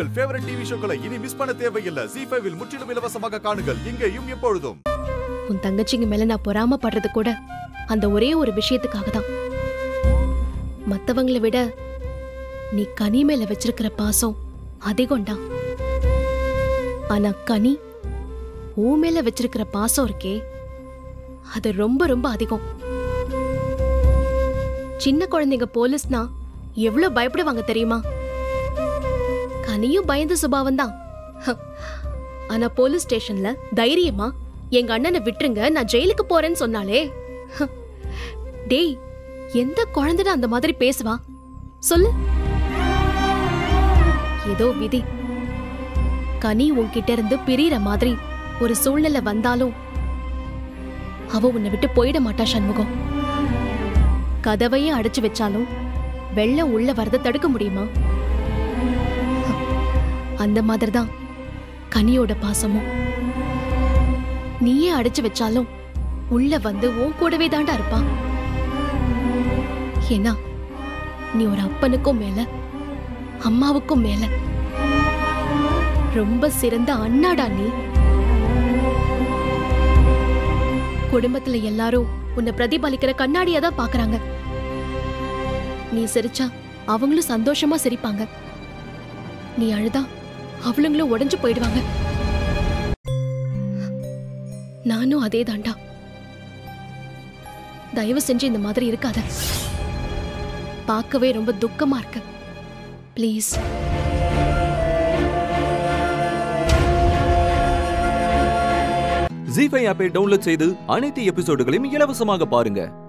உங்கள் favourite TV ஷோக்களை இனி miss பண்ண தேவையில்லை. ஜி ஃபைவில் முற்றிலும் இலவசமாக காணுங்கள். இங்கேயும் எப்பொழுதும். உன் தங்கச்சிங்க மேல நான் பொறாமப்படுறது கூட அந்த ஒரே ஒரு விஷயத்துக்காக தான். மத்தவங்களை விட நீ கனி மேல வச்சிருக்கிற பாசம் அதிகம்டா ஆனா கனி ஊ மேல வச்சிருக்கிற பாசம் இருக்கே அது ரொம்ப ரொம்ப அதிகம். சின்ன குழந்தைங்க போலீஸ்னா எவ்வளவு பயப்படுவாங்க தெரியுமா? கனியும் பயந்த சுபாவம் தான் ஆனா போலீஸ் ஸ்டேஷன்ல தைரியமா எங்க அண்ணனை விட்டுருங்க நான் ஜெயிலுக்கு போறேன்னு சொன்னாலே. டேய் எந்த குழந்தைடா அந்த மாதிரி பேசுவா? சொல்லு. ஏதோ விதி. கனி உன்கிட்ட இருந்து பிரியற மாதிரி ஒரு சூழ்நிலை வந்தாலும் அவ உன்னை விட்டு போயிட மாட்டா சண்முகம். கதவையே அடைச்சு வச்சாலும் வெள்ளம் உள்ள வரத தடுக்க முடியுமா? அந்த மாதிரிதான். கனியோட பாசமும். நீயே அடைச்சு வச்சாலும் உள்ள வந்து உன் கூடவே தாண்டா இருப்பான் ஏன்னா நீ ஒரு அப்பனுக்கும் மேல அம்மாவுக்கும் மேல. ரொம்ப சிறந்த அண்ணாடா நீ. குடும்பத்துல எல்லாரும் உன்னை பிரதிபலிக்கிற கண்ணாடியா தான் பாக்குறாங்க. நீ சிரிச்சா அவங்களும் சந்தோஷமா சிரிப்பாங்க. நீ அழுதா அவளுங்களும் உடஞ்சு போயிடுவாங்க. நானும் அதே தாண்டா. தயவு செஞ்சு இந்த மாதிரி இருக்காத. பார்க்கவே ரொம்ப துக்கமா இருக்கு. ப்ளீஸ் ஜி ஃபைவ் ஆப்பை டவுன்லோட் செய்து அனைத்து எபிசோடுகளையும் இலவசமாக பாருங்க.